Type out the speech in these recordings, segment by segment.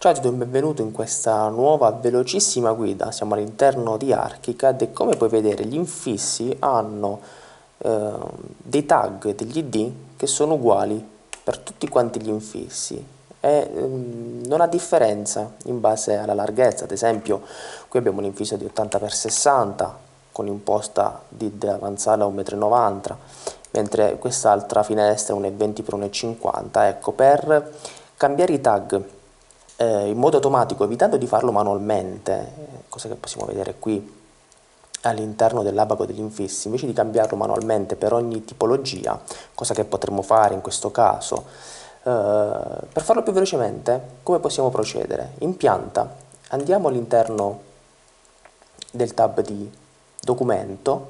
Ciao a tutti e benvenuto in questa nuova velocissima guida, siamo all'interno di ArchiCAD e come puoi vedere gli infissi hanno eh, dei tag, degli id che sono uguali per tutti quanti gli infissi. E eh, non ha differenza in base alla larghezza, ad esempio qui abbiamo un infisso di 80x60 con imposta di avanzata a 1,90 m mentre quest'altra finestra è 1,20x1,50 ecco per cambiare i tag eh, in modo automatico, evitando di farlo manualmente, cosa che possiamo vedere qui all'interno dell'abaco degli infissi, invece di cambiarlo manualmente per ogni tipologia, cosa che potremmo fare in questo caso, eh, per farlo più velocemente, come possiamo procedere? In pianta andiamo all'interno del tab di documento,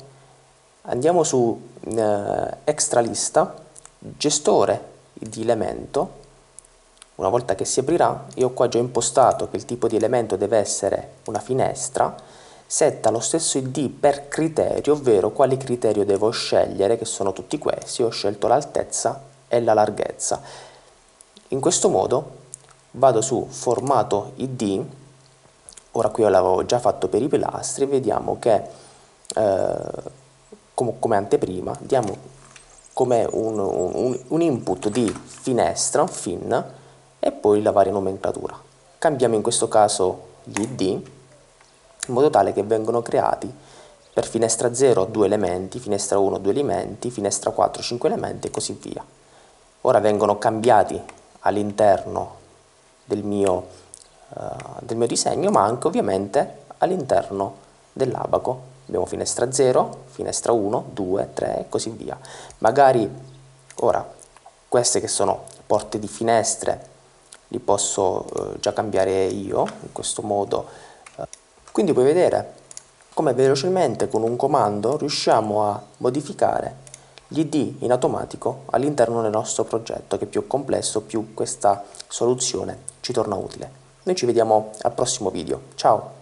andiamo su eh, extra lista, gestore di elemento, una volta che si aprirà, io ho qua già impostato che il tipo di elemento deve essere una finestra, setta lo stesso id per criterio, ovvero quali criterio devo scegliere, che sono tutti questi, ho scelto l'altezza e la larghezza. In questo modo vado su formato id, ora qui l'avevo già fatto per i pilastri, vediamo che eh, come, come anteprima diamo come un, un, un input di finestra, fin, e poi la varia nomenclatura. Cambiamo in questo caso gli id in modo tale che vengono creati per finestra 0 due elementi, finestra 1 due elementi, finestra 4 5 elementi e così via. Ora vengono cambiati all'interno del, uh, del mio disegno ma anche ovviamente all'interno dell'abaco. Abbiamo finestra 0, finestra 1, 2, 3 e così via. Magari ora queste che sono porte di finestre li posso eh, già cambiare io in questo modo. Quindi puoi vedere come velocemente con un comando riusciamo a modificare gli id in automatico all'interno del nostro progetto che più complesso più questa soluzione ci torna utile. Noi ci vediamo al prossimo video. Ciao